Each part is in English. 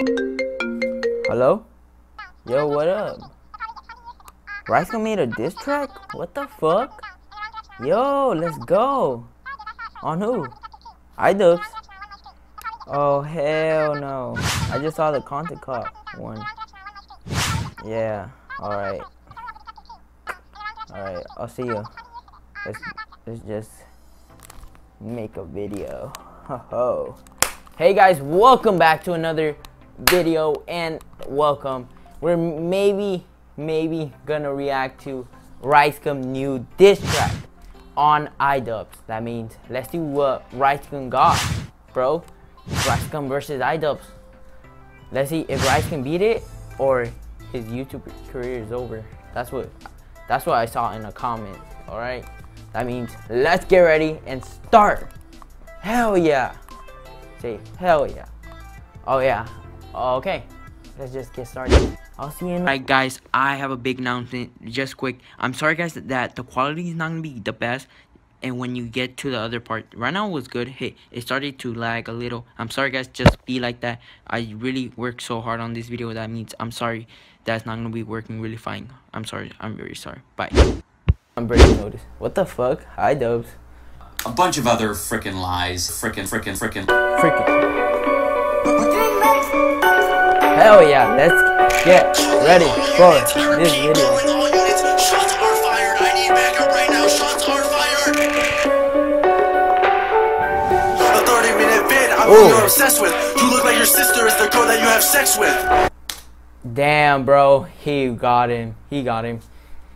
Hello? Yo, what up? RiceGum made a diss track? What the fuck? Yo, let's go. On who? iDubbbz. Oh, hell no. I just saw the content cop one. Yeah, alright. Alright, I'll see you. Let's, let's just make a video. Ho ho. Hey guys, welcome back to another video and welcome. We're maybe, maybe gonna react to RiceGum new diss track on iDubbbz. That means let's see what RiceGum got, bro. RiceGum versus iDubbbz. Let's see if Rice can beat it or his YouTube career is over. That's what that's what I saw in a comment. Alright? That means let's get ready and start. Hell yeah. Say hell yeah. Oh yeah. Okay. Let's just get started. I'll see you in Alright guys, I have a big announcement. Just quick. I'm sorry guys that the quality is not gonna be the best. And when you get to the other part, right now was good. Hey, it started to lag a little. I'm sorry guys, just be like that. I really worked so hard on this video. That means I'm sorry that's not gonna be working really fine. I'm sorry. I'm very sorry. Bye. I'm breaking notice. What the fuck? iDubbbz. a bunch of other frickin' lies. Frickin', frickin', frickin'. Freaking. Hell yeah, let's get ready for this video. A 30 minute vid, I'm Ooh. you're obsessed with. You look like your sister is the girl that you have sex with. Damn, bro, he got him. He got him.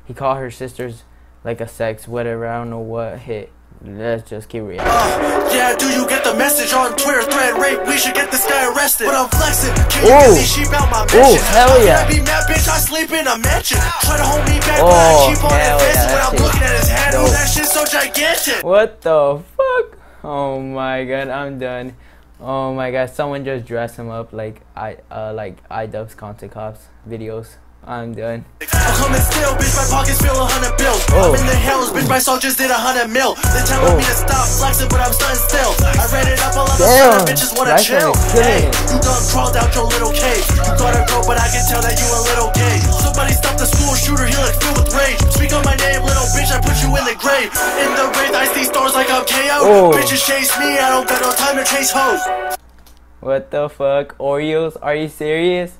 He called her sisters like a sex, whatever. I don't know what hit. Let's just keep reacting. Uh, yeah, do you get the message on Twitter thread rape? We should get this guy arrested. But I'm flexing. Can you Ooh. these sheep out my Ooh, mansion? hell How can yeah. I be mad, bitch? I sleep in a mansion. Try to hold me back, but Oh, I keep on hell yeah, when I'm looking at his head. Ooh, dope. that shit's so gigantic. What the fuck? Oh my god, I'm done. Oh my god, someone just dressed him up like I uh like iDubbbz content cops videos. I'm done. I'm coming still, bitch. My pockets fill a hundred bills. Oh. I'm in the hills, bitch. My soldiers did a hundred mil. They telling Oh. me to oh. stop flexing, but I'm stunning still. I ran it up of a Damn. sudden, bitches wanna That's chill. Hey, you done crawled out your little cave. You thought I grow, but I can tell that you a little gay. Somebody stop the school shooter, he look filled with rage. Speak on my name, little bitch. I put you in the grave. In the wraith, I see stars like I'm Oh. KO. Bitches chase me, I don't got no time to chase hoes. What the fuck? Oreos? Are you serious?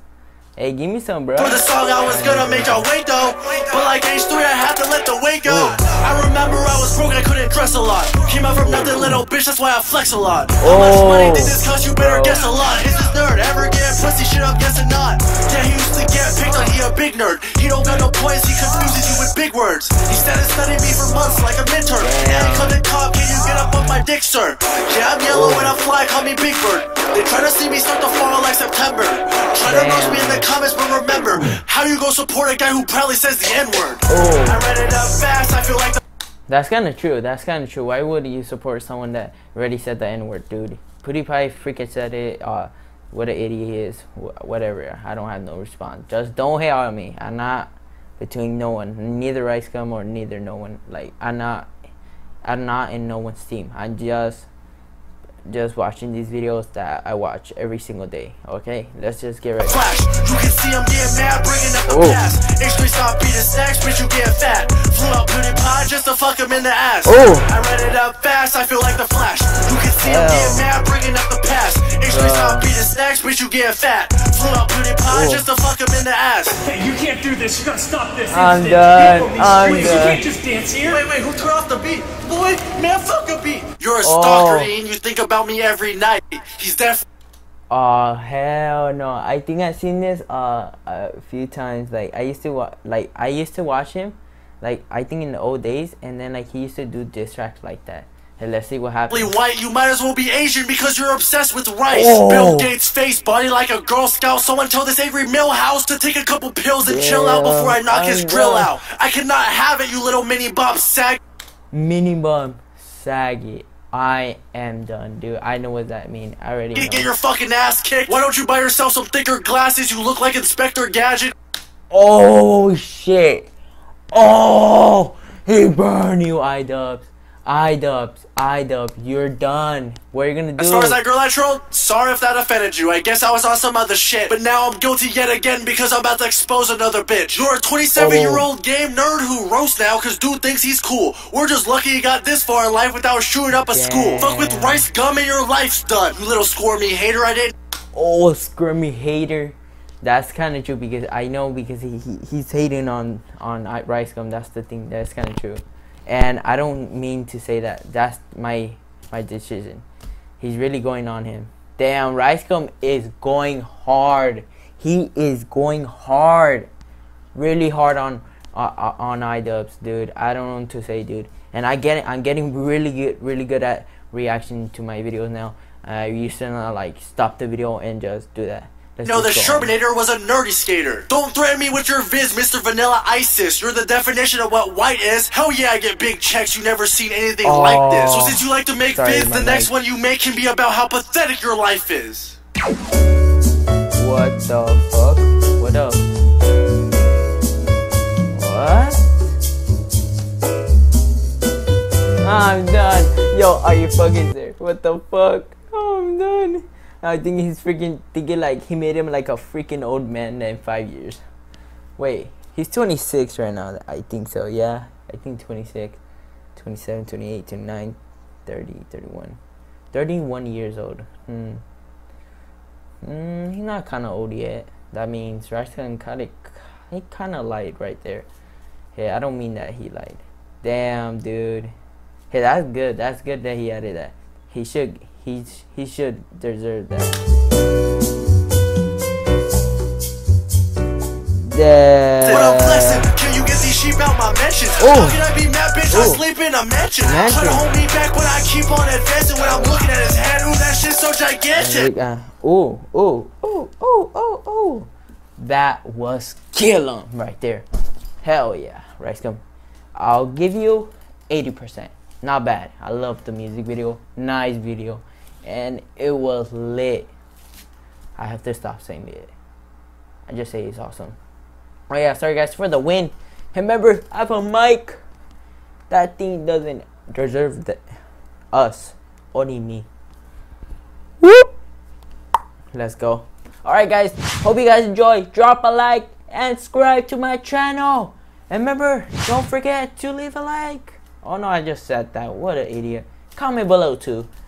Hey, give me some, bro. For the song, I was gonna make y'all wait though. But like age three, I had to let the weight go. I remember I was broke, I couldn't dress a lot. Came out from nothing, little bitch, that's why I flex a lot. How much money oh. did this cost? You better guess a lot. Is pussy shit? I'm guessing not. Yeah, he used to get picked on, he a big nerd. He don't got no points, he confuses you with big words. He started studying me for months like a mentor. Yeah, he come to cop, can you get up on my dick, sir? Yeah, I'm yellow when I fly, call me Big Bird. They try to see me start to fall like September. Try to roast me in the comments, but remember how you go support a guy who proudly says the N word. Oh. I read it up fast, I feel like the That's kind of true. That's kind of true. Why would you support someone that already said the N word, dude? PewDiePie freaking said it. Uh, what an idiot he is. Wh- whatever. I don't have no response. Just don't hate on me. I'm not between no one. Neither Rice Gum or neither no one. Like I'm not. I'm not in no one's team. I'm just just watching these videos that I watch every single day. Okay, let's just get ready. flash. You can see I'm getting mad, bringing up the Oh. past. H3 stop beating stacks, bitch, you get fat. Flew out PewDiePie just to fuck him in the ass. Oh. I read it up fast, I feel like the flash. You can see I'm getting mad, bringing up the past. H3 stop beating stacks, bitch, you get fat. Flew out PewDiePie Oh. just to fuck him in the ass. Hey, you can't do this. You gotta stop this. I'm instant. done. People on these I'm done. You can't just dance here. Wait, wait, who turned off the beat? Boy, man, fuck a beat. You're a Oh. stalker and you think about me every night. He's definitely Oh hell no! I think I've seen this uh a few times. Like I used to wa- like I used to watch him, like I think in the old days, and then like he used to do diss tracks like that. Hey, let's see what happens. white. You might as well be Asian because you're obsessed with rice. Oh. Bill Gates' face, body like a Girl Scout. Someone told this Avery Millhouse to take a couple pills and chill out before I knock Yeah, his I grill out. I cannot have it, you little mini Bob Sag. Minimum saggy. I am done, dude. I know what that means. I already You get your fucking ass kicked. Why don't you buy yourself some thicker glasses? You look like Inspector Gadget. Oh shit! Oh, he burned you, iDubbbz. iDubbbz, iDubbbz, you're done. What are you gonna do? As far as that girl I trolled, sorry if that offended you. I guess I was on some other shit. But now I'm guilty yet again because I'm about to expose another bitch. You're a 27 year old game nerd who roasts now because dude thinks he's cool. We're just lucky he got this far in life without shooting up a school. Fuck with rice gum and your life's done. You little squirmy hater, I did. oh, scrimmy hater. That's kind of true because I know because he, he he's hating on on uh, Rice Gum. That's the thing. That's kind of true, and I don't mean to say that. That's my my decision. He's really going on him. Damn, Rice Gum is going hard. He is going hard, really hard on uh, uh, on iDubbbz, dude. I don't know what to say, dude. And I get it. I'm getting really good, really good at reaction to my videos now. I used to uh, like stop the video and just do that. Let's No, the just go on. Shermanator was a nerdy skater. Don't threaten me with your viz, Mr. Vanilla Isis. You're the definition of what white is. Hell yeah, I get big checks. You never seen anything oh, like this. So Oh. since you like to make Sorry, my the next one you make can be about how pathetic your life is. What the fuck? What up? What? I'm done. Yo, are you fucking there? What the fuck? Oh, I'm done. I think he's freaking thinking like he made him like a freaking old man in five years. Wait, he's 26 right now. I think so. Yeah, I think 26, 27, 28, 29, 30, 31. 31 years old. Hmm. Mm, he's not kind of old yet. That means Rashton kind of he kind of lied right there. Hey, I don't mean that he lied. Damn, dude. Hey, that's good. That's good that he added that. He should. He he should deserve that. What up, Yeah. Blessing? Can you get these sheep out my mentions? Ooh. How can I be mad, bitch? I sleep in a mansion. Mansion. Try to hold me back, but I keep on advancing when I'm looking at his head. Ooh, that shit's so gigantic. Uh, ooh, ooh, ooh, ooh, ooh, ooh. That was kill him right there. Hell yeah, Rice Gum. I'll give you 80%. Not bad. I love the music video. Nice video. And it was lit. I have to stop saying it. I just say it's awesome. Oh yeah, sorry guys for the win. Remember, I have a mic. That thing doesn't deserve the us. Only me. Whoop. Let's go. Alright guys, hope you guys enjoy. Drop a like and subscribe to my channel. And remember, don't forget to leave a like. Oh no, I just said that. What an idiot. Comment below too.